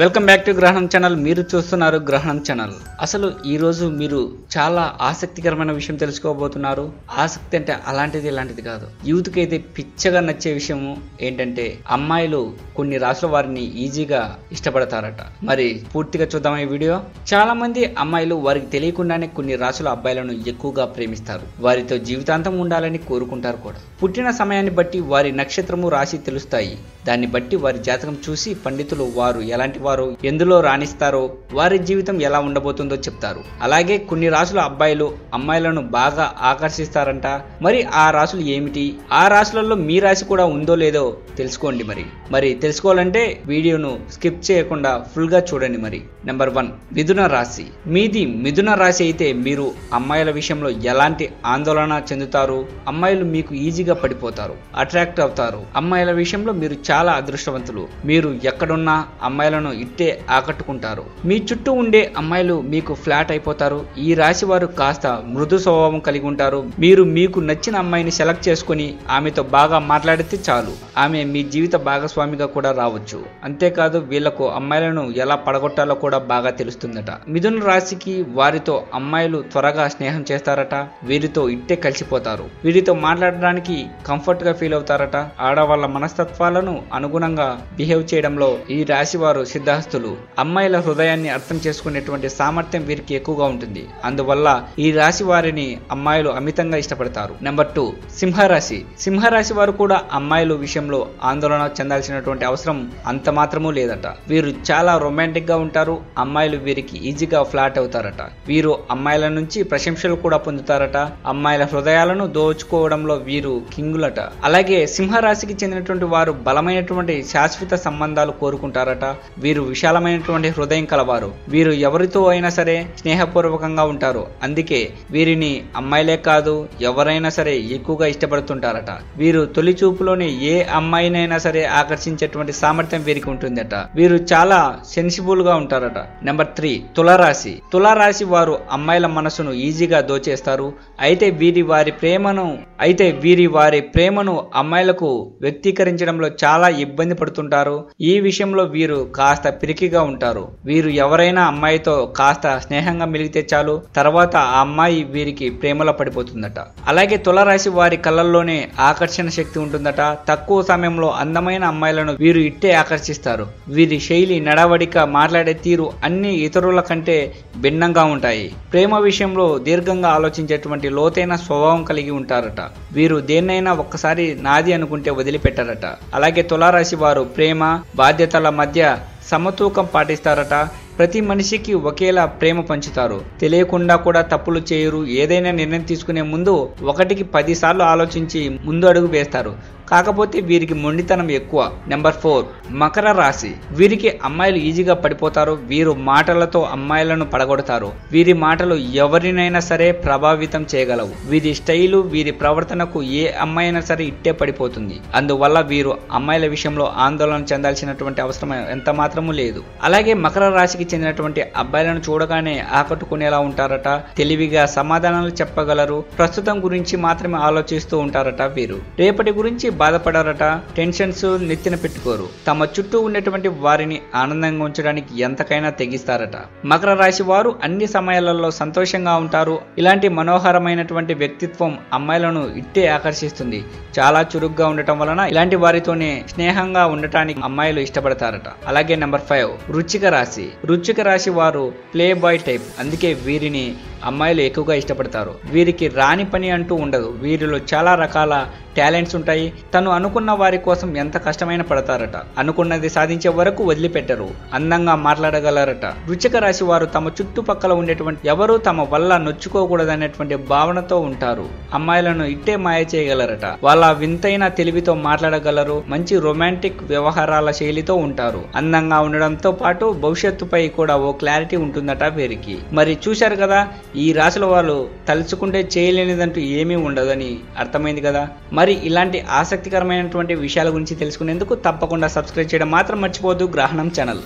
Welcome back to Grahanam channel మీరు చూస్తున్నారు గ్రహణం ఛానల్ అసలు ఈ రోజు మీరు చాలా ఆసక్తికరమైన విషయం తెలుసుకోబోతున్నారు. ఆసక్తి అంటే అలాంటిది ఇలాంటిది కాదు. యూత్కి అయితే పిచ్చగా నచ్చే విషయము ఏంటంటే అమ్మాయిలు కొన్ని రాసుల వారిని ఈజీగా ఇష్టపడతారట. మరి పూర్తిగా చూద్దాం ఈ వీడియో. చాలా మంది అమ్మాయిలు వారికి తెలియకుండానే కొన్ని రాసుల అబ్బాయిలను ఎక్కువగా ప్రేమిస్తారు. వారితో జీవితాంతం ఉండాలని కోరుకుంటారు కూడా. పుట్టిన సమయాన్ని బట్టి వారి నక్షత్రము రాశి తెలుస్తాయి. దాన్ని బట్టి వారి జాతకం చూసి పండితులు వారు ఎలాంటి వారు ఎందులో రాణిస్తారో వారి జీవితం ఎలా ఉండబోతుందో చెప్తారు. అలాగే కొన్ని రాసుల అబ్బాయిలు అమ్మాయిలను బాగా ఆకర్షిస్తారంట. మరి ఆ రాసులు ఏమిటి? ఆ రాశులలో మీ రాశి కూడా ఉందో లేదో తెలుసుకోండి మరి. మరి తెలుసుకోవాలంటే వీడియోను స్కిప్ చేయకుండా ఫుల్గా చూడండి మరి. నెంబర్ వన్ మిథున రాశి. మీది మిథున రాశి అయితే మీరు అమ్మాయిల విషయంలో ఎలాంటి ఆందోళన చెందుతారు? అమ్మాయిలు మీకు ఈజీగా పడిపోతారు అట్రాక్ట్ అవుతారు. అమ్మాయిల విషయంలో మీరు చాలా అదృష్టవంతులు. మీరు ఎక్కడున్నా అమ్మాయిలను ఇట్టే ఆకట్టుకుంటారు. మీ చుట్టూ ఉండే అమ్మాయిలు మీకు ఫ్లాట్ అయిపోతారు. ఈ రాశి వారు కాస్త మృదు స్వభావం కలిగి ఉంటారు. మీరు మీకు నచ్చిన అమ్మాయిని సెలెక్ట్ చేసుకుని ఆమెతో బాగా మాట్లాడితే చాలు. ఆమె మీ జీవిత భాగస్వామిగా కూడా రావచ్చు. అంతేకాదు వీళ్ళకు అమ్మాయిలను ఎలా పడగొట్టాలో కూడా బాగా తెలుస్తుందట. మిథున రాశికి వారితో అమ్మాయిలు త్వరగా స్నేహం చేస్తారట. వీరితో ఇట్టే కలిసిపోతారు. వీరితో మాట్లాడడానికి కంఫర్ట్గా ఫీల్ అవుతారట. ఆడవాళ్ళ మనస్తత్వాలను అనుగుణంగా బిహేవ్ చేయడంలో ఈ రాశి వారు సిద్ధాస్తులు అమ్మాయిల హృదయాన్ని అర్థం చేసుకునేటువంటి సామర్థ్యం వీరికి ఎక్కువగా ఉంటుంది. అందువల్ల ఈ రాశి వారిని అమ్మాయిలు అమితంగా ఇష్టపడతారు. నెంబర్ టూ సింహరాశి. సింహరాశి వారు కూడా అమ్మాయిల విషయంలో ఆందోళన చెందాల్సినటువంటి అవసరం అంత మాత్రమూ లేదట. వీరు చాలా రొమాంటిక్గా ఉంటారు. అమ్మాయిలు వీరికి ఈజీగా ఫ్లాట్ అవుతారట. వీరు అమ్మాయిల నుంచి ప్రశంసలు కూడా పొందుతారట. అమ్మాయిల హృదయాలను దోచుకోవడంలో వీరు కింగులట. అలాగే సింహరాశికి చెందినటువంటి వారు బలమైనటువంటి శాశ్వత సంబంధాలు కోరుకుంటారట. వీరు విశాలమైనటువంటి హృదయం కలవారు. వీరు ఎవరితో అయినా సరే స్నేహపూర్వకంగా ఉంటారు. అందుకే వీరిని అమ్మాయిలే కాదు ఎవరైనా సరే ఎక్కువగా ఇష్టపడుతుంటారట. వీరు తొలి చూపులోనే ఏ అమ్మాయినైనా సరే ఆకర్షించేటువంటి సామర్థ్యం వీరికి ఉంటుందట. వీరు చాలా సెన్సిబుల్గా ఉంటారట. నెంబర్ త్రీ తులరాశి. తులరాశి వారు అమ్మాయిల మనసును ఈజీగా దోచేస్తారు. అయితే వీరి వారి ప్రేమను అయితే వీరి వారి ప్రేమను అమ్మాయిలకు వ్యక్తీకరించడంలో చాలా ఇబ్బంది పడుతుంటారు. ఈ విషయంలో వీరు కాస్త కాస్త పిరికిగా ఉంటారు. వీరు ఎవరైనా అమ్మాయితో కాస్త స్నేహంగా మిలిగితే చాలు తర్వాత ఆ అమ్మాయి వీరికి ప్రేమలో పడిపోతుందట. అలాగే తులరాశి వారి కళ్ళల్లోనే ఆకర్షణ శక్తి ఉంటుందట. తక్కువ సమయంలో అందమైన అమ్మాయిలను వీరు ఇట్టే ఆకర్షిస్తారు. వీరి శైలి నడవడిక మాట్లాడే తీరు అన్ని ఇతరుల కంటే భిన్నంగా ఉంటాయి. ప్రేమ విషయంలో దీర్ఘంగా ఆలోచించేటువంటి లోతైన స్వభావం కలిగి ఉంటారట. వీరు దేన్నైనా ఒక్కసారి నాది అనుకుంటే వదిలిపెట్టారట. అలాగే తులారాశి వారు ప్రేమ బాధ్యతల మధ్య సమతూకం పాటిస్తారట. ప్రతి మనిషికి ఒకేలా ప్రేమ పంచుతారు. తెలియకుండా కూడా తప్పులు చేయరు. ఏదైనా నిర్ణయం తీసుకునే ముందు ఒకటికి పదిసార్లు ఆలోచించి ముందు అడుగు వేస్తారు. కాకపోతే వీరికి మొండితనం ఎక్కువ. నెంబర్ ఫోర్ మకర రాశి. వీరికి అమ్మాయిలు ఈజీగా పడిపోతారు. వీరు మాటలతో అమ్మాయిలను పడగొడతారు. వీరి మాటలు ఎవరినైనా సరే ప్రభావితం చేయగలవు. వీరి స్టైలు వీరి ప్రవర్తనకు ఏ అమ్మాయి అయినా సరే ఇట్టే పడిపోతుంది. అందువల్ల వీరు అమ్మాయిల విషయంలో ఆందోళన చెందాల్సినటువంటి అవసరం ఎంత మాత్రము లేదు. అలాగే మకర రాశికి చెందినటువంటి అబ్బాయిలను చూడగానే ఆకట్టుకునేలా ఉంటారట. తెలివిగా సమాధానాలు చెప్పగలరు. ప్రస్తుతం గురించి మాత్రమే ఆలోచిస్తూ ఉంటారట వీరు. రేపటి గురించి బాధపడారట? టెన్షన్స్ నెత్తిన పెట్టుకోరు. తమ చుట్టూ ఉండేటువంటి వారిని ఆనందంగా ఉంచడానికి ఎంతకైనా తెగిస్తారట. మకర రాశి వారు అన్ని సమయాలలో సంతోషంగా ఉంటారు. ఇలాంటి మనోహరమైనటువంటి వ్యక్తిత్వం అమ్మాయిలను ఇట్టే ఆకర్షిస్తుంది. చాలా చురుగ్గా ఉండటం వలన ఇలాంటి వారితోనే స్నేహంగా ఉండటానికి అమ్మాయిలు ఇష్టపడతారట. అలాగే నెంబర్ ఫైవ్ రుచిక రాశి. రుచిక రాశి వారు ప్లే బాయ్ టైప్. అందుకే వీరిని అమ్మాయిలు ఎక్కువగా ఇష్టపడతారు. వీరికి రాని పని అంటూ ఉండదు. వీరిలో చాలా రకాల టాలెంట్స్ ఉంటాయి. తను అనుకున్న వారి కోసం ఎంత కష్టమైన పడతారట. అనుకున్నది సాధించే వరకు వదిలిపెట్టరు. అందంగా మాట్లాడగలరట. రుచిక రాశి వారు తమ చుట్టుపక్కల ఉండేటువంటి ఎవరు తమ వల్ల నొచ్చుకోకూడదనేటువంటి భావనతో ఉంటారు. అమ్మాయిలను ఇట్టే మాయ చేయగలరట. వాళ్ళ వింతైన తెలివితో మాట్లాడగలరు. మంచి రొమాంటిక్ వ్యవహారాల శైలితో ఉంటారు. అందంగా ఉండడంతో పాటు భవిష్యత్తుపై కూడా ఓ క్లారిటీ ఉంటుందట వీరికి. మరి చూశారు కదా ఈ రాశుల వాళ్ళు తలుచుకుంటే చేయలేనిదంటూ ఏమీ ఉండదని అర్థమైంది కదా? మరి ఇలాంటి ఆసక్తికరమైనటువంటి విషయాల గురించి తెలుసుకునేందుకు తప్పకుండా సబ్స్క్రైబ్ చేయడం మాత్రం మర్చిపోవద్దు. గ్రహణం ఛానల్.